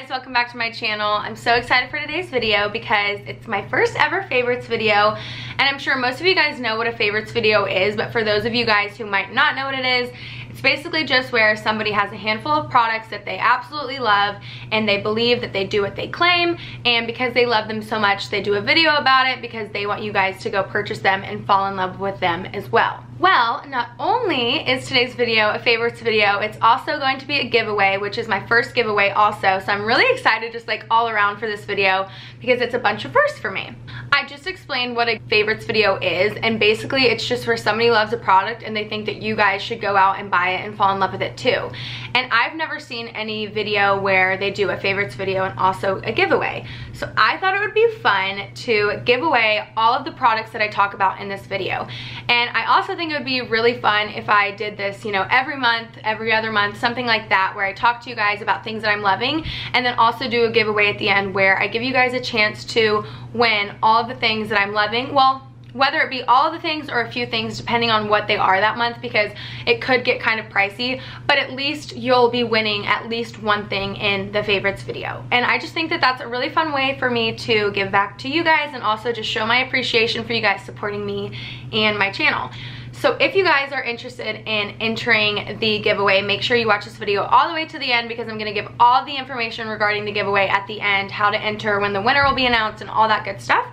guys welcome back to my channel i'm so excited for today's video because it's my first ever favorites video and i'm sure most of you guys know what a favorites video is but for those of you guys who might not know what it is it's basically just where somebody has a handful of products that they absolutely love and they believe that they do what they claim and because they love them so much they do a video about it because they want you guys to go purchase them and fall in love with them as well. Well, not only is today's video a favorites video, it's also going to be a giveaway, which is my first giveaway also. So I'm really excited just like all around for this video because it's a bunch of firsts for me. I just explained what a favorites video is and basically it's just where somebody loves a product and they think that you guys should go out and buy it and fall in love with it too. And I've never seen any video where they do a favorites video and also a giveaway. So I thought it would be fun to give away all of the products that I talk about in this video. And I also think think it would be really fun if I did this, you know, every month, every other month, something like that, where I talk to you guys about things that I'm loving, and then also do a giveaway at the end where I give you guys a chance to win all the things that I'm loving. Well, whether it be all the things or a few things depending on what they are that month because it could get kind of pricey but at least you'll be winning at least one thing in the favorites video and I just think that that's a really fun way for me to give back to you guys and also just show my appreciation for you guys supporting me and my channel. So if you guys are interested in entering the giveaway, make sure you watch this video all the way to the end because I'm gonna give all the information regarding the giveaway at the end, how to enter, when the winner will be announced, and all that good stuff.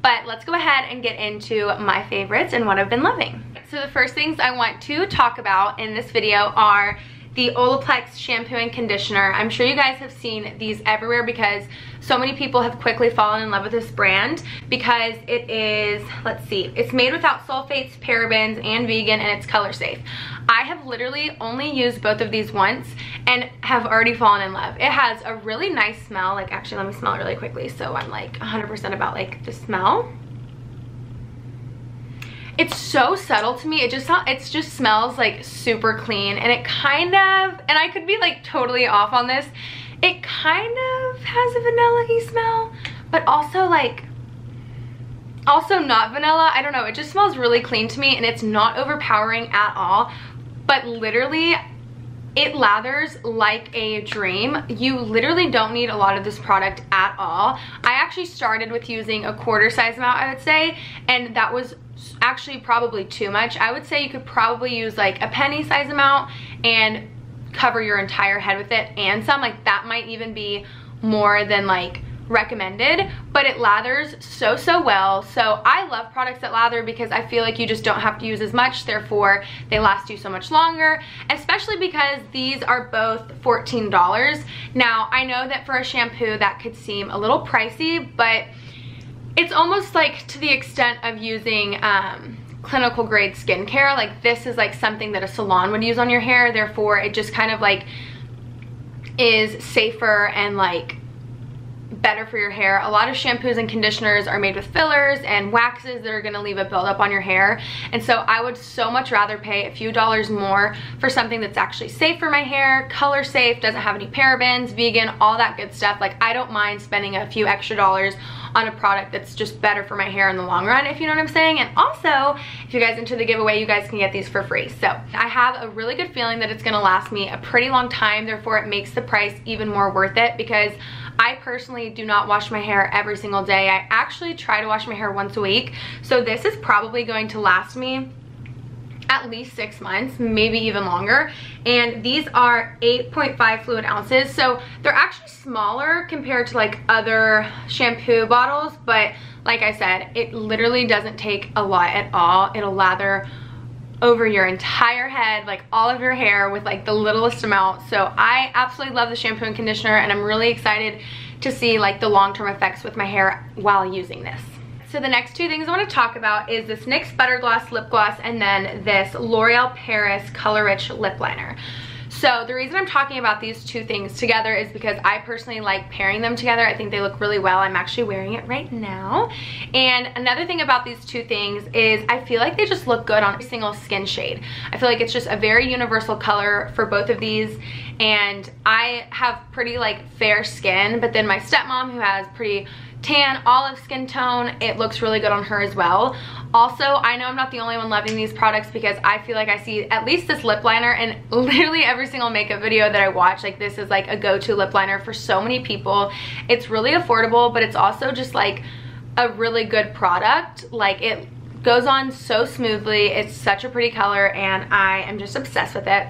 But let's go ahead and get into my favorites and what I've been loving. So the first things I want to talk about in this video are the Olaplex shampoo and conditioner. I'm sure you guys have seen these everywhere because so many people have quickly fallen in love with this brand because it is, let's see, it's made without sulfates, parabens, and vegan, and it's color safe. I have literally only used both of these once and have already fallen in love. It has a really nice smell. Like, actually, let me smell it really quickly so I'm like 100% about like the smell it's so subtle to me. It just it just smells like super clean. And it kind of and I could be like totally off on this. It kind of has a vanilla-y smell but also like also not vanilla. I don't know. It just smells really clean to me and it's not overpowering at all. But literally it lathers like a dream. You literally don't need a lot of this product at all. I actually started with using a quarter size amount, I would say, and that was actually probably too much. I would say you could probably use like a penny size amount and cover your entire head with it and some. Like that might even be more than like recommended but it lathers so so well. So I love products that lather because I feel like you just don't have to use as much. Therefore they last you so much longer especially because these are both $14 now I know that for a shampoo that could seem a little pricey but it's almost like to the extent of using um, clinical grade skincare. Like this is like something that a salon would use on your hair. Therefore, it just kind of like is safer and like better for your hair. A lot of shampoos and conditioners are made with fillers and waxes that are gonna leave a buildup on your hair. And so I would so much rather pay a few dollars more for something that's actually safe for my hair, color safe, doesn't have any parabens, vegan, all that good stuff. Like I don't mind spending a few extra dollars on a product that's just better for my hair in the long run, if you know what I'm saying. And also, if you guys enter the giveaway, you guys can get these for free. So I have a really good feeling that it's gonna last me a pretty long time. Therefore, it makes the price even more worth it because I personally do not wash my hair every single day. I actually try to wash my hair once a week. So this is probably going to last me at least six months, maybe even longer. And these are 8.5 fluid ounces. So they're actually smaller compared to like other shampoo bottles. But like I said, it literally doesn't take a lot at all. It'll lather over your entire head, like all of your hair with like the littlest amount. So I absolutely love the shampoo and conditioner and I'm really excited to see like the long-term effects with my hair while using this. So the next two things I want to talk about is this NYX Butter Gloss Lip Gloss and then this L'Oreal Paris Color Rich Lip Liner. So the reason I'm talking about these two things together is because I personally like pairing them together. I think they look really well. I'm actually wearing it right now. And another thing about these two things is I feel like they just look good on every single skin shade. I feel like it's just a very universal color for both of these. And I have pretty like fair skin, but then my stepmom who has pretty tan, olive skin tone. It looks really good on her as well. Also, I know I'm not the only one loving these products because I feel like I see at least this lip liner in literally every single makeup video that I watch. Like this is like a go-to lip liner for so many people. It's really affordable, but it's also just like a really good product. Like it goes on so smoothly. It's such a pretty color and I am just obsessed with it.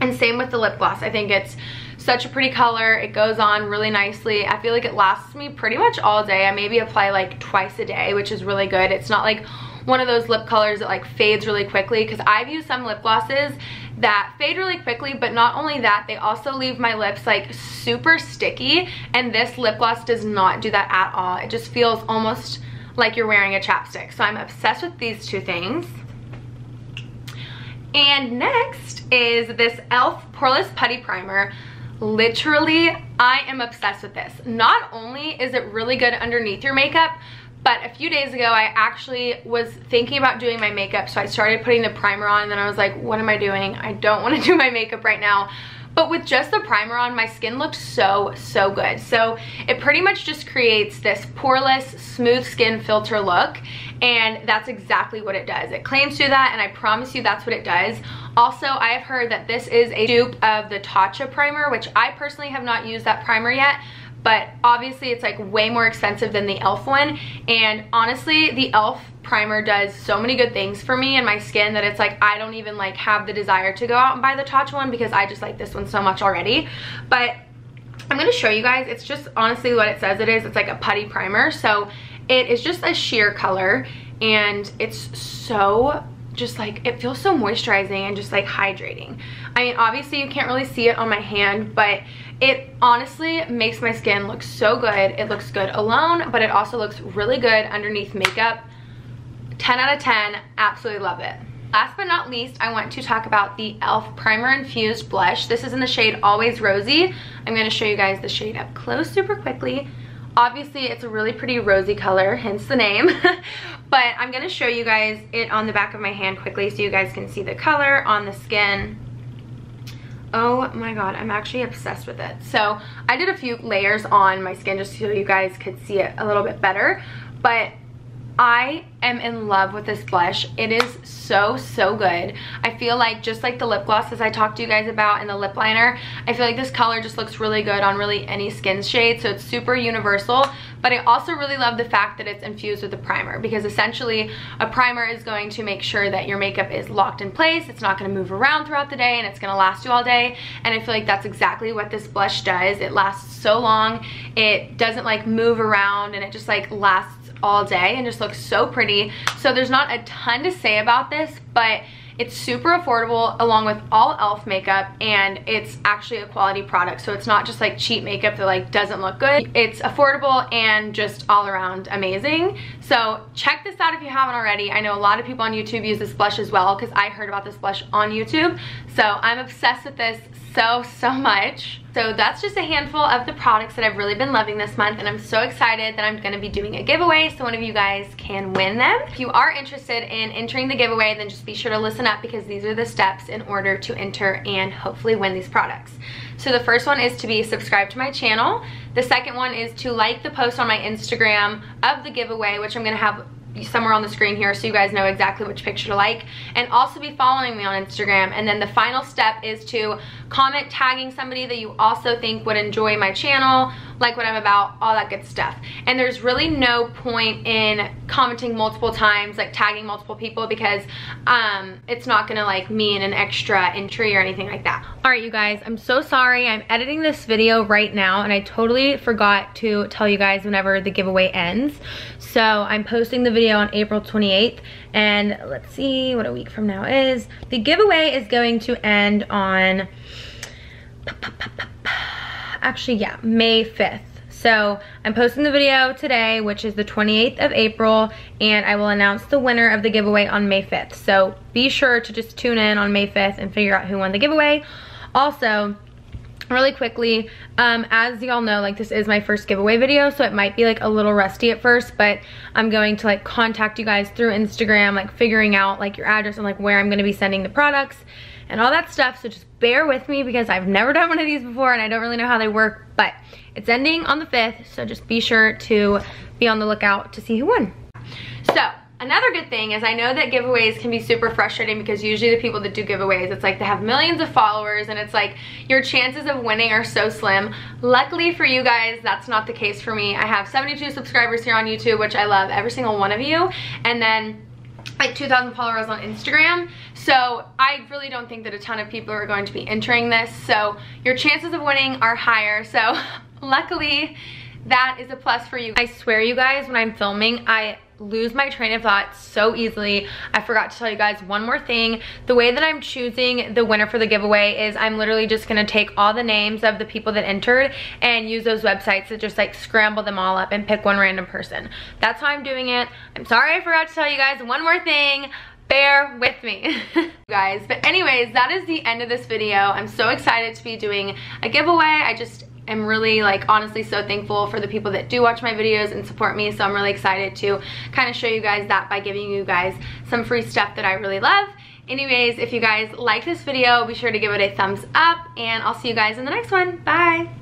And same with the lip gloss. I think it's such a pretty color. It goes on really nicely. I feel like it lasts me pretty much all day. I maybe apply like twice a day, which is really good. It's not like one of those lip colors that like fades really quickly because I've used some lip glosses that fade really quickly but not only that they also leave my lips like super sticky and this lip gloss does not do that at all it just feels almost like you're wearing a chapstick so I'm obsessed with these two things and next is this e.l.f. Poreless Putty Primer. Literally, I am obsessed with this. Not only is it really good underneath your makeup, but a few days ago, I actually was thinking about doing my makeup, so I started putting the primer on, and then I was like, what am I doing? I don't want to do my makeup right now. But with just the primer on, my skin looks so, so good. So it pretty much just creates this poreless, smooth skin filter look. And that's exactly what it does. It claims to that, and I promise you that's what it does. Also, I have heard that this is a dupe of the Tatcha primer, which I personally have not used that primer yet but obviously it's like way more expensive than the e.l.f. one and honestly the e.l.f. primer does so many good things for me and my skin that it's like I don't even like have the desire to go out and buy the Tatcha one because I just like this one so much already but I'm going to show you guys it's just honestly what it says it is it's like a putty primer so it is just a sheer color and it's so just like it feels so moisturizing and just like hydrating I mean obviously you can't really see it on my hand but it honestly makes my skin look so good it looks good alone but it also looks really good underneath makeup 10 out of 10 absolutely love it Last but not least, I want to talk about the e.l.f. Primer Infused Blush. This is in the shade Always Rosy. I'm going to show you guys the shade up close super quickly. Obviously, it's a really pretty rosy color, hence the name. but I'm going to show you guys it on the back of my hand quickly so you guys can see the color on the skin. Oh my god, I'm actually obsessed with it. So I did a few layers on my skin just so you guys could see it a little bit better. But I am in love with this blush. It is so, so good. I feel like just like the lip glosses I talked to you guys about and the lip liner, I feel like this color just looks really good on really any skin shade. So it's super universal. But I also really love the fact that it's infused with a primer because essentially a primer is going to make sure that your makeup is locked in place. It's not going to move around throughout the day and it's going to last you all day. And I feel like that's exactly what this blush does. It lasts so long. It doesn't like move around and it just like lasts all day and just looks so pretty. So there's not a ton to say about this, but it's super affordable along with all e.l.f. makeup and it's actually a quality product. So it's not just like cheap makeup that like doesn't look good. It's affordable and just all around amazing. So check this out if you haven't already. I know a lot of people on YouTube use this blush as well because I heard about this blush on YouTube. So I'm obsessed with this so, so much. So that's just a handful of the products that I've really been loving this month and I'm so excited that I'm gonna be doing a giveaway so one of you guys can win them. If you are interested in entering the giveaway then just be sure to listen up because these are the steps in order to enter and hopefully win these products. So the first one is to be subscribed to my channel. The second one is to like the post on my Instagram of the giveaway which I'm gonna have somewhere on the screen here so you guys know exactly which picture to like. And also be following me on Instagram. And then the final step is to comment tagging somebody that you also think would enjoy my channel like what I'm about all that good stuff. And there's really no point in commenting multiple times like tagging multiple people because um it's not gonna like mean an extra entry or anything like that. All right you guys I'm so sorry. I'm editing this video right now and I totally forgot to tell you guys whenever the giveaway ends. So I'm posting the video on April 28th and let's see what a week from now is. The giveaway is going to end on, actually yeah, May 5th. So I'm posting the video today, which is the 28th of April, and I will announce the winner of the giveaway on May 5th. So be sure to just tune in on May 5th and figure out who won the giveaway. Also, really quickly um, as y'all know like this is my first giveaway video so it might be like a little rusty at first but i'm going to like contact you guys through instagram like figuring out like your address and like where i'm going to be sending the products and all that stuff. So just bear with me because I've never done one of these before and I don't really know how they work, but it's ending on the 5th. So just be sure to be on the lookout to see who won. So Another good thing is I know that giveaways can be super frustrating because usually the people that do giveaways, it's like they have millions of followers and it's like your chances of winning are so slim. Luckily for you guys, that's not the case for me. I have 72 subscribers here on YouTube, which I love every single one of you. And then like 2,000 followers on Instagram. So I really don't think that a ton of people are going to be entering this. So your chances of winning are higher. So luckily that is a plus for you. I swear you guys, when I'm filming, I lose my train of thought so easily. I forgot to tell you guys one more thing. The way that I'm choosing the winner for the giveaway is I'm literally just gonna take all the names of the people that entered and use those websites to just like scramble them all up and pick one random person. That's how I'm doing it. I'm sorry I forgot to tell you guys one more thing bear with me guys but anyways that is the end of this video i'm so excited to be doing a giveaway i just am really like honestly so thankful for the people that do watch my videos and support me so I'm really excited to kind of show you guys that by giving you guys some free stuff that I really love. Anyways, if you guys like this video, be sure to give it a thumbs up and I'll see you guys in the next one. Bye!